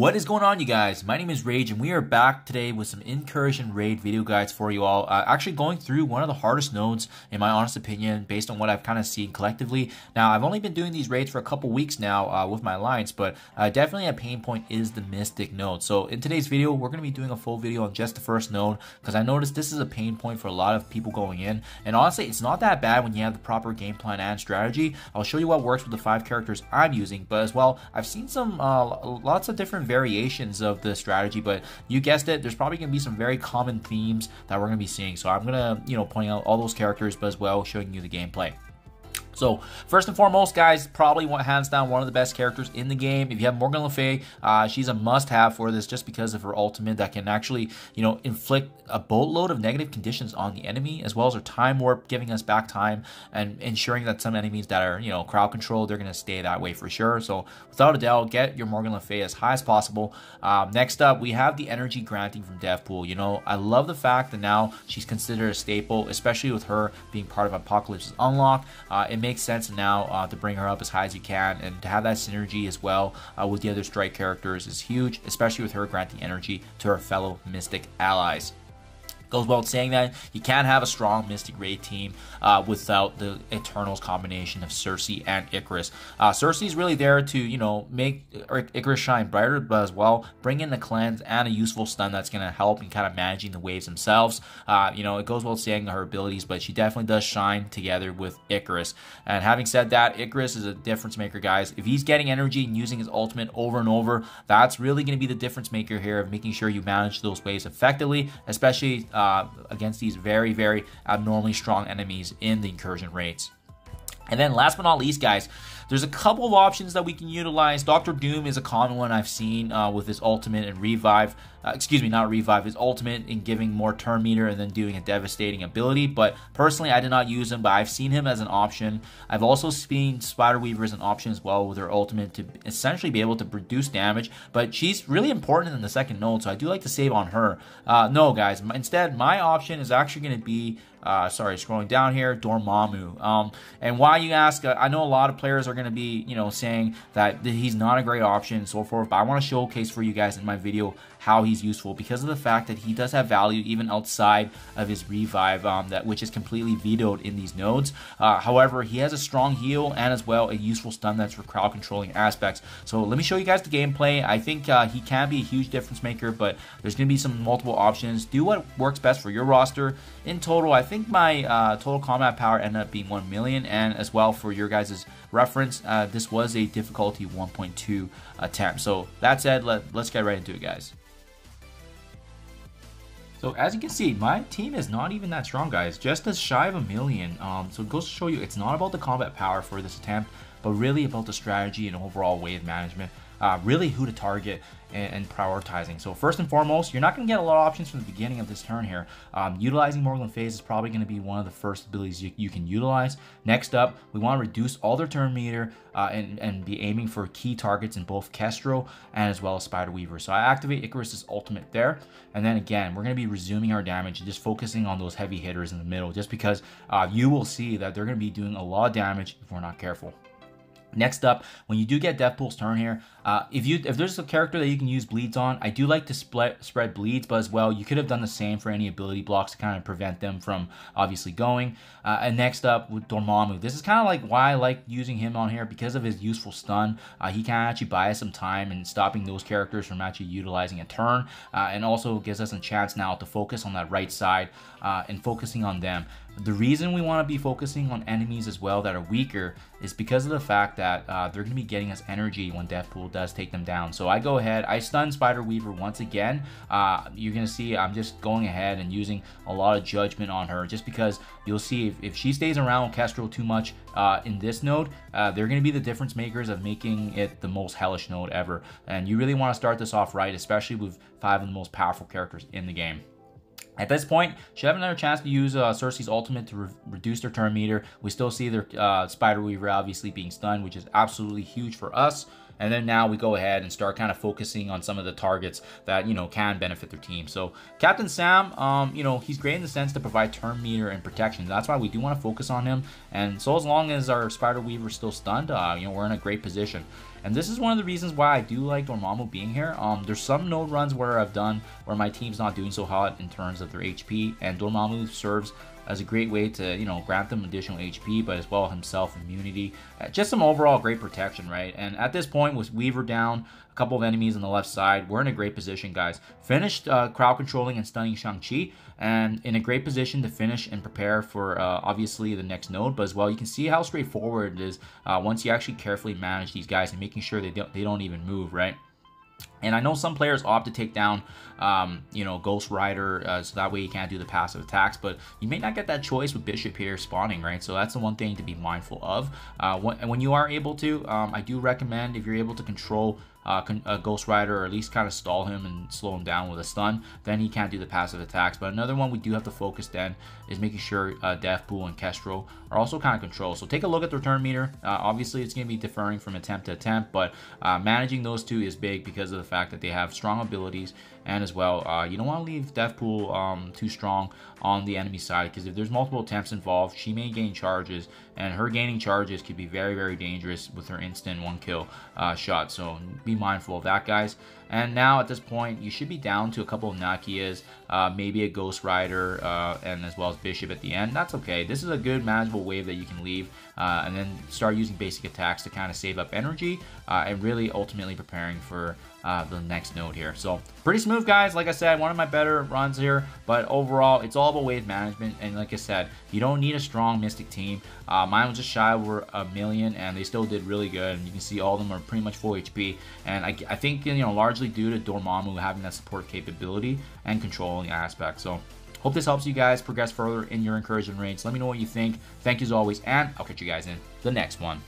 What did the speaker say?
What is going on, you guys? My name is Rayge, and we are back today with some Incursion Raid video guides for you all. Uh, actually, going through one of the hardest nodes, in my honest opinion, based on what I've kind of seen collectively. Now, I've only been doing these raids for a couple weeks now uh, with my alliance, but uh, definitely a pain point is the Mystic node. So, in today's video, we're going to be doing a full video on just the first node because I noticed this is a pain point for a lot of people going in. And honestly, it's not that bad when you have the proper game plan and strategy. I'll show you what works with the five characters I'm using, but as well, I've seen some uh, lots of different different variations of the strategy, but you guessed it, there's probably going to be some very common themes that we're going to be seeing. So I'm going to, you know, point out all those characters, but as well showing you the gameplay. So first and foremost, guys, probably hands down one of the best characters in the game. If you have Morgan Le Fay, uh, she's a must-have for this just because of her ultimate that can actually, you know, inflict a boatload of negative conditions on the enemy, as well as her time warp, giving us back time and ensuring that some enemies that are, you know, crowd control, they're going to stay that way for sure. So without a doubt, get your Morgan Le Fay as high as possible. Um, next up, we have the energy granting from Deathpool. You know, I love the fact that now she's considered a staple, especially with her being part of Apocalypse's Unlock. Uh, it makes makes sense now uh, to bring her up as high as you can and to have that synergy as well uh, with the other strike characters is huge, especially with her granting energy to her fellow Mystic allies. Goes without saying that you can't have a strong Mystic Raid team uh, without the Eternals combination of Circe and Icarus. Uh, is really there to, you know, make Icarus shine brighter, but as well bring in the cleanse and a useful stun that's going to help in kind of managing the waves themselves. Uh, you know, it goes without saying her abilities, but she definitely does shine together with Icarus. And having said that, Icarus is a difference maker, guys. If he's getting energy and using his ultimate over and over, that's really going to be the difference maker here of making sure you manage those waves effectively, especially uh, Uh, against these very, very abnormally strong enemies in the incursion raids. And then last but not least, guys, there's a couple of options that we can utilize. Doctor Doom is a common one I've seen uh, with his ultimate and revive. Uh, excuse me, not revive, his ultimate in giving more turn meter and then doing a devastating ability. But personally, I did not use him, but I've seen him as an option. I've also seen Spider Weaver as an option as well with her ultimate to essentially be able to reduce damage. But she's really important in the second node, so I do like to save on her. Uh, no, guys, instead, my option is actually going to be uh, sorry, scrolling down here, Dormammu. Um, and why you ask, uh, I know a lot of players are going to be, you know, saying that he's not a great option and so forth, but I want to showcase for you guys in my video how he's useful because of the fact that he does have value even outside of his revive, um, that which is completely vetoed in these nodes. Uh, however, he has a strong heal and as well a useful stun that's for crowd controlling aspects. So let me show you guys the gameplay. I think uh, he can be a huge difference maker, but there's going to be some multiple options. Do what works best for your roster. In total, I think my uh, total combat power ended up being 1 million, and as well for your guys' reference, uh, this was a difficulty 1.2 attempt. So that said, let, let's get right into it, guys. So as you can see, my team is not even that strong, guys. Just as shy of a million. Um, so it goes to show you, it's not about the combat power for this attempt, but really about the strategy and overall wave management uh, really who to target and, and, prioritizing. So first and foremost, you're not going to get a lot of options from the beginning of this turn here. Um, utilizing Morgan Phase is probably going to be one of the first abilities you, you, can utilize. Next up, we want to reduce all their turn meter uh, and, and be aiming for key targets in both Kestrel and as well as Spider Weaver. So I activate Icarus's ultimate there. And then again, we're going to be resuming our damage and just focusing on those heavy hitters in the middle just because uh, you will see that they're going to be doing a lot of damage if we're not careful. Next up, when you do get Deathpool's turn here, uh, if you if there's a character that you can use bleeds on, I do like to split, spread bleeds, but as well, you could have done the same for any ability blocks to kind of prevent them from obviously going. Uh, and next up with Dormammu, this is kind of like why I like using him on here because of his useful stun. Uh, he can actually buy us some time in stopping those characters from actually utilizing a turn, uh, and also gives us a chance now to focus on that right side uh, and focusing on them. The reason we want to be focusing on enemies as well that are weaker is because of the fact that uh, they're going to be getting us energy when Deathpool does take them down. So I go ahead, I stun Spider Weaver once again. Uh, you're going to see I'm just going ahead and using a lot of judgment on her just because you'll see if, if she stays around with Kestrel too much uh, in this node, uh, they're going to be the difference makers of making it the most hellish node ever. And you really want to start this off right, especially with five of the most powerful characters in the game. At this point, should have another chance to use uh, Circe's ultimate to re reduce their turn meter. We still see their uh, Spider Weaver obviously being stunned, which is absolutely huge for us. And then now we go ahead and start kind of focusing on some of the targets that, you know, can benefit their team. So Captain Sam, um, you know, he's great in the sense to provide turn meter and protection. That's why we do want to focus on him. And so as long as our Spider Weaver still stunned, uh, you know, we're in a great position. And this is one of the reasons why I do like Dormammu being here. Um, there's some node runs where I've done where my team's not doing so hot in terms of their HP, and Dormammu serves as a great way to, you know, grant them additional HP, but as well himself immunity. Uh, just some overall great protection, right? And at this point, with Weaver down, a couple of enemies on the left side, we're in a great position, guys. Finished uh, crowd controlling and stunning Shang-Chi, and in a great position to finish and prepare for, uh, obviously, the next node. But as well, you can see how straightforward it is uh, once you actually carefully manage these guys and making sure they don't, they don't even move, right? And I know some players opt to take down, um, you know, Ghost Rider, uh, so that way you can't do the passive attacks. But you may not get that choice with Bishop here spawning, right? So that's the one thing to be mindful of. Uh, when, when you are able to, um, I do recommend if you're able to control uh, a Ghost Rider or at least kind of stall him and slow him down with a stun, then he can't do the passive attacks. But another one we do have to focus then is making sure uh, Deathpool and Kestrel are also kind of controlled. So take a look at the return meter. Uh, obviously, it's going to be differing from attempt to attempt, but uh, managing those two is big because of the fact that they have strong abilities and as well, uh, you don't want to leave Deathpool um, too strong on the enemy side because if there's multiple attempts involved, she may gain charges, and her gaining charges could be very, very dangerous with her instant one kill uh, shot. So be mindful of that, guys. And now at this point, you should be down to a couple of Nakias, uh, maybe a Ghost Rider, uh, and as well as Bishop at the end. That's okay. This is a good manageable wave that you can leave, uh, and then start using basic attacks to kind of save up energy, uh, and really ultimately preparing for uh, the next node here. So pretty smooth, guys. Like I said, one of my better runs here, but overall, it's all about wave management. And like I said, you don't need a strong Mystic team. Uh, mine was just shy over a million, and they still did really good. And you can see all of them are pretty much full HP. And I, I think, you know, largely due to Dormammu having that support capability and controlling aspect. So hope this helps you guys progress further in your incursion range. Let me know what you think. Thank you as always, and I'll catch you guys in the next one.